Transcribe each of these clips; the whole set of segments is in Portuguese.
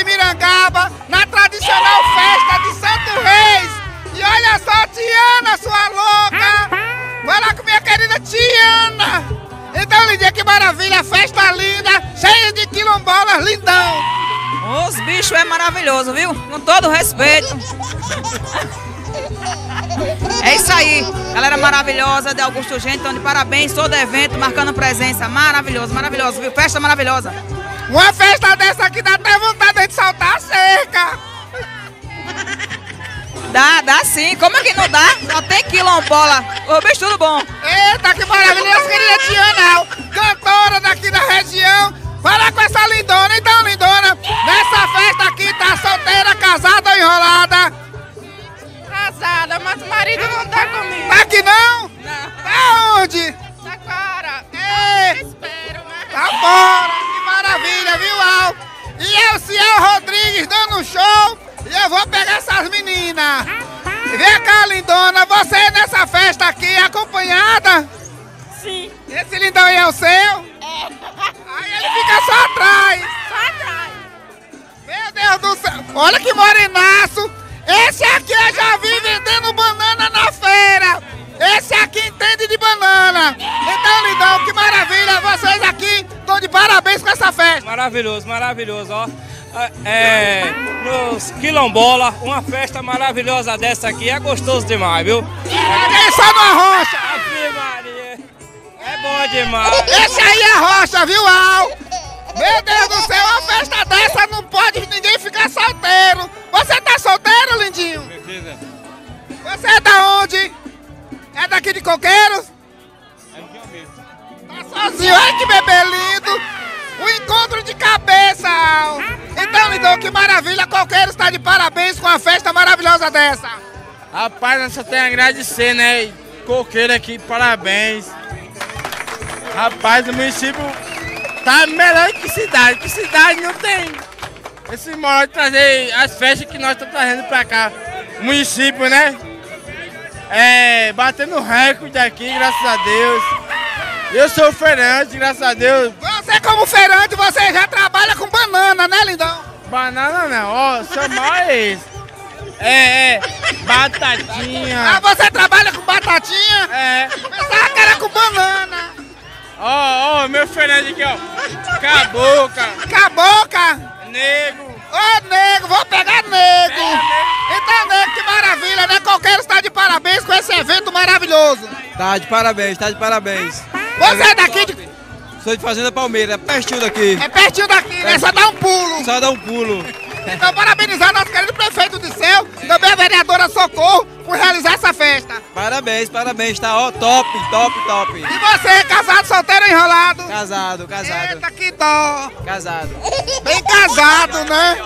de Mirangaba, na tradicional festa de Santo Reis. E olha só, Tiana, sua louca! Vai lá com minha querida Tiana! Então, Lindinha, que maravilha, festa linda, cheia de quilombolas, lindão! Os bichos é maravilhoso, viu? Com todo respeito. É isso aí, galera maravilhosa de Augusto Gente, então de parabéns, todo evento, marcando presença, maravilhoso, maravilhoso, viu? Festa maravilhosa. Uma festa dessa aqui dá até vontade de saltar a cerca. Dá, dá sim, como é que não dá? Só tem quilombola. Ô bicho, tudo bom? Eita, que maravilha, querida Tiana, cantora daqui da região. Fala com essa lindona, então, lindona. Nessa festa aqui, tá solteira, casada ou enrolada? Casada, mas o marido não tá comigo. Tá aqui não? Não. Tá onde? Tá fora. Ei, Espero, né? tá fora, que maravilha? E eu, Ciel Rodrigues, dando show. E eu vou pegar essas meninas. Vem cá, lindona, você nessa festa aqui, acompanhada? Sim. Esse lindão aí é o seu? Aí ele fica só atrás. Só atrás. Meu Deus do céu. Olha que morenaço. Esse aqui eu Maravilhoso, maravilhoso, ó. É, nos quilombola, uma festa maravilhosa dessa aqui é gostoso demais, viu? Ninguém só na rocha. Ave Maria, é bom demais. Esse aí é rocha, viu, Al? Meu Deus do céu, uma festa dessa não pode ninguém ficar solteiro. Você tá solteiro, lindinho? Você é da onde? É daqui de Coqueiros? Tá sozinho, olha que bebê lindo! O encontro de cabeça! Então, lindão, que maravilha! Coqueiros está de parabéns com a festa maravilhosa dessa! Rapaz, nós só tem a agradecer, né? Coqueiro aqui, parabéns. Rapaz, o município tá melhor que cidade, que cidade não tem. Esse modo de trazer as festas que nós estamos trazendo pra cá. O município, né? É, batendo recorde aqui, graças a Deus. Eu sou o Fernandes, graças a Deus. Você, como feirante, você já trabalha com banana, né, lindão? Banana não, ó, seu mal é. É, é, batatinha. Ah, você trabalha com batatinha? É, Pensava que era com banana! ó, ó, meu Fernandes aqui, ó. Cabocla, Caboca! nego. Ô, nego, vou pegar nego! Então, nego, que maravilha, né? Coqueiro está de parabéns com esse evento maravilhoso! Tá de parabéns, tá de parabéns. Você é daqui de... Sou de Fazenda Palmeira, pertinho daqui. É pertinho daqui, né? Só dá um pulo! Só dá um pulo. Então, parabenizar nosso querido prefeito de Céu, também a vereadora Socorro, por realizar essa festa. Parabéns, parabéns, tá ó, top, top, top. E você, casado, solteiro ou enrolado? Casado, casado, Eita, que dó! casado. Bem casado, né?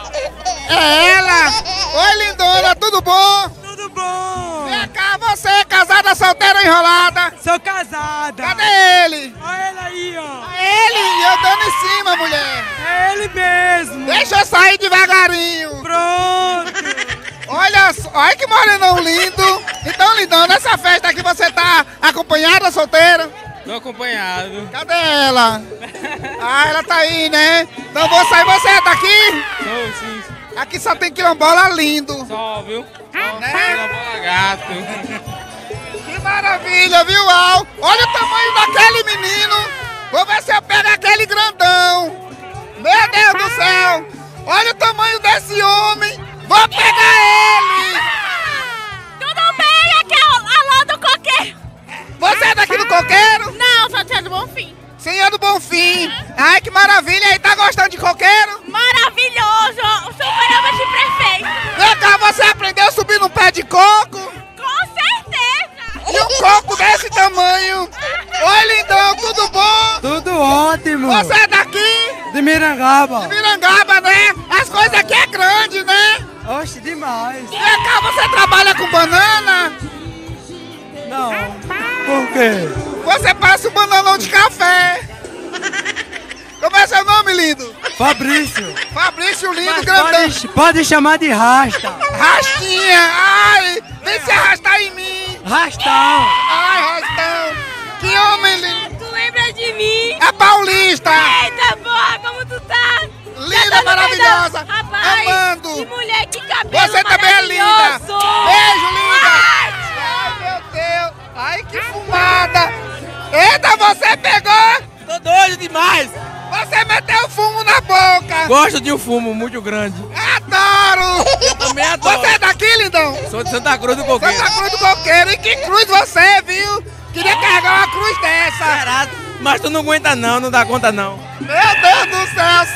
É ela! Oi, lindona, tudo bom? Tudo bom? Vem cá, você, casada, solteira ou enrolada? Sou casada. Cadê ele? Olha ele aí, ó. Ele, eu dando em cima, mulher. É ele mesmo. Deixa eu sair devagarinho. Pronto. Olha, só, olha que morenão lindo. Então, lindão, nessa festa aqui você tá acompanhada, solteira? Tô acompanhado. Cadê ela? Ah, ela tá aí, né? Então vou sair, você é daqui? Sou sim, Aqui só tem quilombola lindo. só, viu? Só, Né? bola gato. Que maravilha, viu, Al? Olha o tamanho daquele menino. Vou ver se eu pego aquele grandão. Meu Deus do céu. Olha o tamanho desse homem. Vou pegar ele. Tudo bem? Aqui é o Alô do Coqueiro. Você é daqui do coqueiro? Não, sou tia do Bonfim. Senhor do Bonfim. Ai, que maravilha. Aí, tá gostando de coqueiro? Maravilhoso. Superamos de prefeito. Vem cá, você aprendeu a subir no pé de coco? Com certeza. E um coco desse tamanho. Oi, lindão, tudo bom? Tudo ótimo. Você é daqui? De Mirangaba. Mirangaba, grande, né? Oxe, demais. Vem cá, você trabalha com banana? Não. Por quê? Você passa o bananão de café. Como é seu nome, lindo? Fabrício. Fabrício Lindo Mas Grandão. pode, pode chamar de rasta. Rastinha. Ai, vem se arrastar em mim. Rastão. Ai, Rastão. Que homem lindo. Tu lembra de mim? É paulista. Eita, porra, como tu tá? Linda, maravilhosa. Rapaz. Que mulher, que cabelo Você também é linda. Beijo, linda. Ai, meu Deus. Ai, que fumada. Eita, você pegou. Tô doido demais. Você meteu fumo na boca. Gosto de um fumo muito grande. Adoro. Eu também adoro. Você é daqui, lindão? Sou de Santa Cruz do Coqueiro. Santa Cruz do Coqueiro. E que cruz você, viu? Queria carregar uma cruz dessa. Será? Mas tu não aguenta não, não dá conta não. Meu Deus do céu?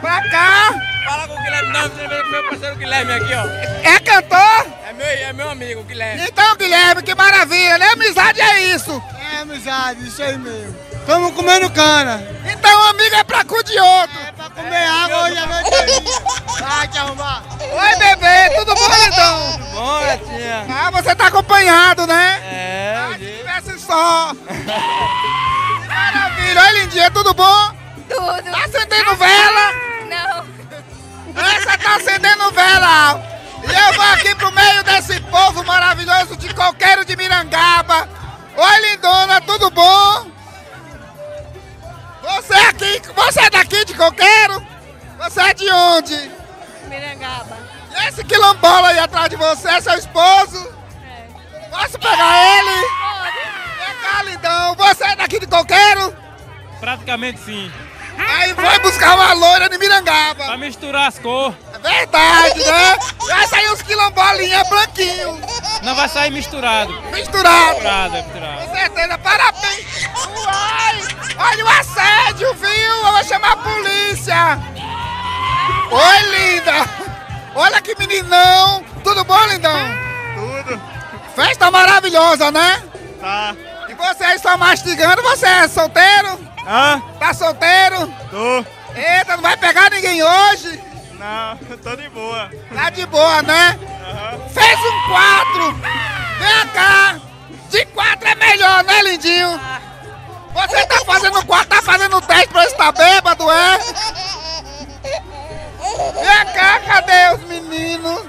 Pra cá. Fala com o Guilherme, não, você vê meu parceiro Guilherme aqui, ó. É cantor? É meu, é meu amigo, Guilherme. Então, Guilherme, que maravilha, né? Amizade é isso. É amizade, isso aí mesmo. Tamo comendo cana. Então, amigo é pra cu de outro. É pra comer água hoje à noite. Vai te arrumar. Oi, bebê, tudo bom, lindão? Bom, gatinha. Ah, você tá acompanhado, né? É, Ah, se tivesse só. Maravilha, oi, lindinha, tudo bom? Tudo. Tá acendendo vela? Essa tá acendendo vela. E eu vou aqui pro meio desse povo maravilhoso de Coqueiro de Mirangaba. Oi, lindona, tudo bom? Você é aqui, você é daqui de Coqueiro? Você é de onde? Mirangaba. E esse quilombola aí atrás de você é seu esposo? Posso pegar ele? Vem cá, lindão. Você é daqui de Coqueiro? Praticamente sim. Aí vai buscar uma loira de Mirangaba. Pra misturar as cores. É verdade, né? Vai sair uns quilombolinha branquinho, Não vai sair misturado. misturado. Misturado, é misturado. Com certeza, parabéns. Uai, olha o assédio, viu? Eu vou chamar a polícia. Oi, linda. Olha que meninão. Tudo bom, lindão? Tudo. Festa maravilhosa, né? Tá. E você aí só mastigando, você é solteiro? Hã? Tá solteiro? Tô. Eita, não vai pegar ninguém hoje? Não, tô de boa. Tá de boa, né? Fez um quatro! Vem cá! De quatro é melhor, né, lindinho? Você tá fazendo quatro, tá fazendo teste pra ver se tá bêbado, é? Vem cá, cadê os meninos?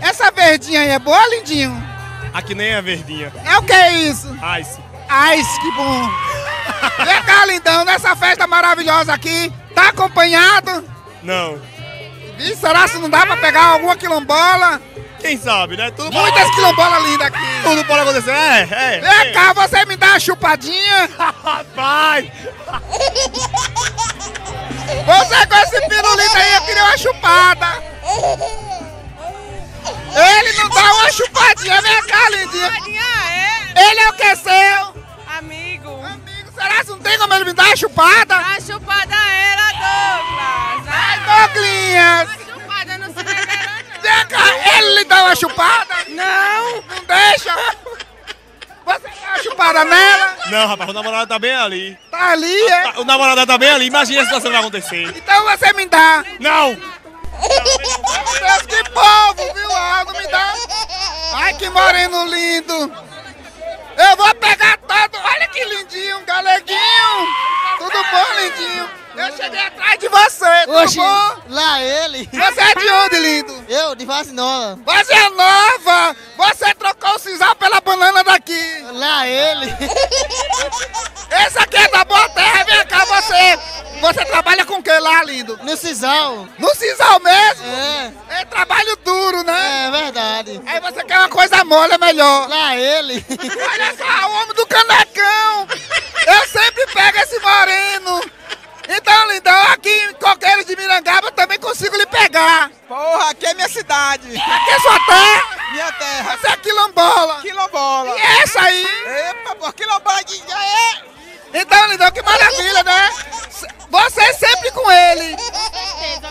Essa verdinha aí é boa, lindinho? Aqui nem a verdinha. É o que é isso? Ice. Ai, que bom! Vem cá, lindão, nessa festa maravilhosa aqui, tá acompanhado? Não. Ih, será se não dá pra pegar alguma quilombola? Quem sabe, né? Tudo Muitas quilombolas lindas aqui. Tudo pode acontecer. É, é. Vem cá, você me dá uma chupadinha? Rapaz! Você com esse pirulito aí, eu queria uma chupada. Ele não dá uma chupadinha, vem cá, lindinha. Ele é chupada? A chupada era Douglas. Ai, Douglinhas. A chupada não se revela, cá, ele lhe dá uma chupada? não. Não deixa? Você dá uma chupada nela? Não, rapaz, o namorado tá bem ali. Tá ali, é? O namorado tá bem ali. Imagina a situação que vai acontecer. Então você me dá. Não! Meu Deus, que povo, viu? Não me dá. Ai, que moreno lindo. Eu vou pegar todo. Olha que lindinho, galeguinho. Tudo bom, lindinho? Eu cheguei atrás de você, tudo Oxi, bom? lá ele. Você é de onde, lindo? Eu, de Vacinola. Você é nova. Você trocou o sisal pela banana daqui. Lá ele. Esse aqui é da boa terra. Vem cá, você. Você trabalha com o que lá, lindo? No Cisal. No sisal mesmo? É, É trabalho duro, né? é verdade. Aí você quer uma coisa mole, é melhor. Lá ele. Olha só, o homem do canecão! Eu sempre pego esse moreno! Então, lindão, aqui em Coqueiros de Mirangaba eu também consigo lhe pegar! Porra, aqui é minha cidade. Aqui é sua terra! Minha terra. Você é quilombola! Quilombola. E essa aí? Epa, pô, quilombola de... É. Então, lindão, que maravilha, né? Você sempre com ele! certeza,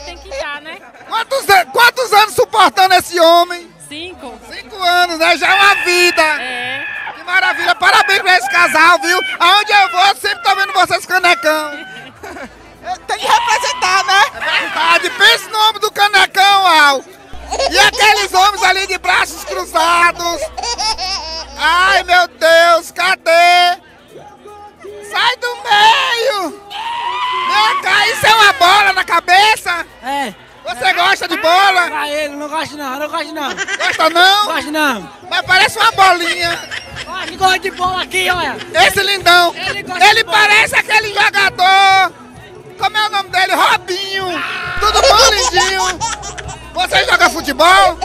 né? Quantos, an- quantos anos suportando esse homem? Cinco. Cinco anos, né? Já é uma vida! É. Que maravilha! Parabéns pra esse casal, viu? Aonde eu vou, eu sempre tô vendo vocês canecão! Tem que representar, né? É verdade, pense no homem do canecão, Al. E aqueles homens ali de braços cruzados. Ai, meu Deus, cadê? Sai do meio. Vem cá, isso é uma bola na cabeça? É. Você gosta de bola? Lá ele, não gosto não, não gosto não. Gosta não? Gosto não. Mas parece uma bolinha. Gosto, gosto de bola aqui, olha. Esse lindão. Ele gosta Ele parece aquele jogador. Como é o nome dele? Robinho. Tudo bom, lindinho? futebol?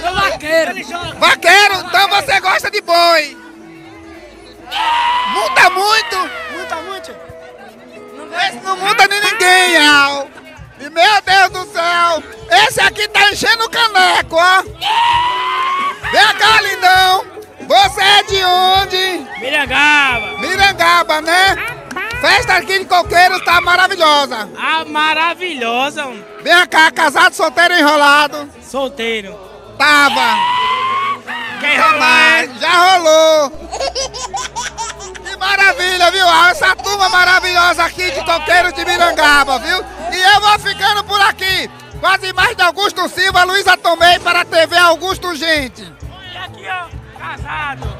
Sou vaqueiro. Vaqueiro, então você gosta de boi. Muda muito. Muita, muito. Esse não muda nem ninguém, Al. E meu Deus do céu, esse aqui tá enchendo o caneco, ó. Vem cá, lindão. Você é de onde? Mirangaba. Mirangaba, né? Festa aqui de coqueiros tá maravilhosa. Ah, maravilhosa. Vem cá, casado, solteiro, enrolado. Solteiro. Tava. Quem rolar? Já rolou. Que maravilha, viu? Ah, Essa turma maravilhosa aqui de coqueiros de Mirangaba, viu? E eu vou ficando por aqui. Com as imagens de Augusto Silva, Luísa Tomei para a TV Augusto Gente. E aqui, ó, casado.